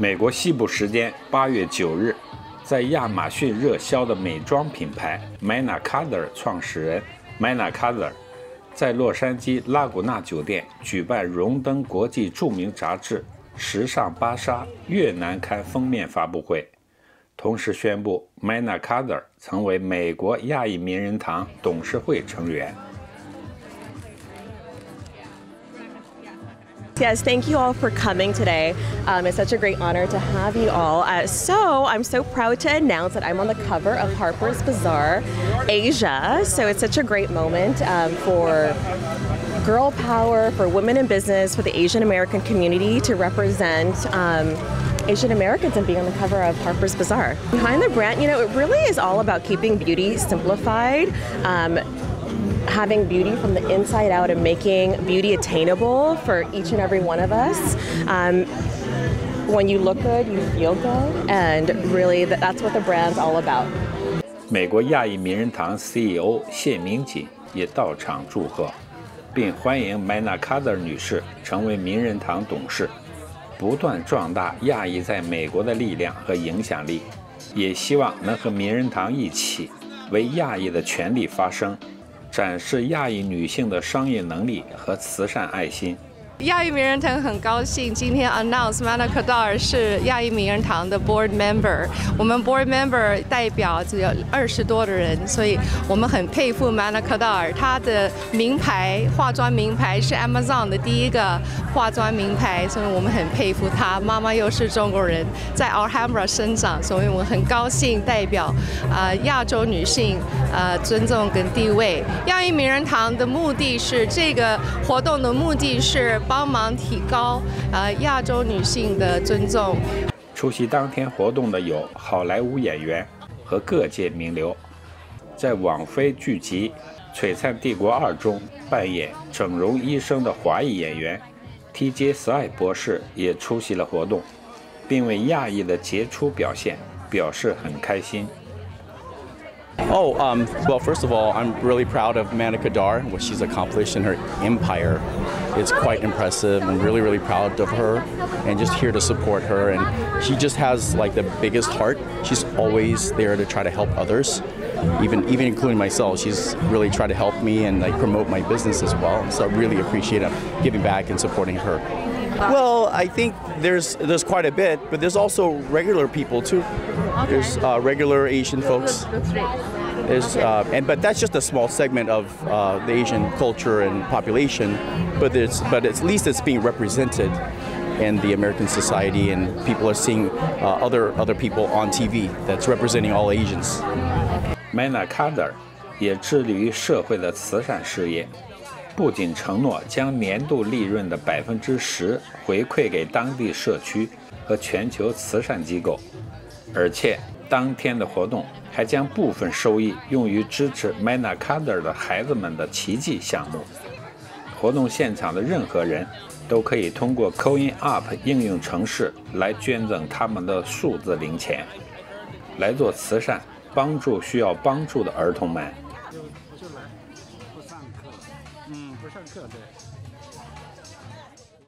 美国西部时间八月九日，在亚马逊热销的美妆品牌 Manna Carter 创始人 Manna Carter 在洛杉矶拉古纳酒店举办荣登国际著名杂志《时尚芭莎》越南刊封面发布会，同时宣布 Manna Carter 成为美国亚裔名人堂董事会成员。Yes, thank you all for coming today. Um, it's such a great honor to have you all. Uh, so, I'm so proud to announce that I'm on the cover of Harper's Bazaar Asia. So, it's such a great moment um, for girl power, for women in business, for the Asian American community to represent. Um, Asian Americans and being on the cover of Harper's Bazaar. Behind the brand, you know, it really is all about keeping beauty simplified Um, having beauty from the inside out and making beauty attainable for each and every one of us. Um, when you look good, you feel good, and really that's what the brand's all about. 美国亚裔名人堂 CEO 谢明锦也到场祝贺，并欢迎 Manna Carter 女士成为名人堂董事，不断壮大亚裔在美国的力量和影响力，也希望能和名人堂一起为亚裔的权利发声。 展示亚裔女性的商业能力和慈善爱心。亚裔名人堂很高兴今天 announce Manna Kadar 是亚裔名人堂的 board member。我们 board member 代表只有二十多的人，所以我们很佩服 Manna Kadar。她的名牌化妆名牌是 Amazon 的第一个化妆名牌，所以我们很佩服她。妈妈又是中国人，在 Alhambra 生长，所以我很高兴代表啊亚洲女性呃尊重跟地位。亚裔名人堂的目的是这个活动的目的是。帮忙提高呃亚洲女性的尊重。出席当天活动的有好莱坞演员和各界名流，在网飞剧集《璀璨帝国二》中扮演整容医生的华裔演员 T.J. 斯艾博士也出席了活动，并为亚裔的杰出表现表示很开心。Oh, um, well, first of all, I'm really proud of Manna and what she's accomplished in her empire. It's quite impressive. I'm really, really proud of her and just here to support her. And she just has like the biggest heart. She's always there to try to help others. Even, even including myself, she's really tried to help me and like promote my business as well. So I really appreciate giving back and supporting her. Well, I think there's there's quite a bit, but there's also regular people too. Okay. There's uh, regular Asian folks. There's, uh, and but that's just a small segment of uh, the Asian culture and population. But it's but at least it's being represented in the American society, and people are seeing uh, other other people on TV that's representing all Asians. Manna Carter 也致力于社会的慈善事业。 不仅承诺将年度利润的百分之十回馈给当地社区和全球慈善机构，而且当天的活动还将部分收益用于支持 Manna Carter 的孩子们的奇迹项目。活动现场的任何人都可以通过 Coin Up 应用程式来捐赠他们的数字零钱，来做慈善，帮助需要帮助的儿童们。上课。对。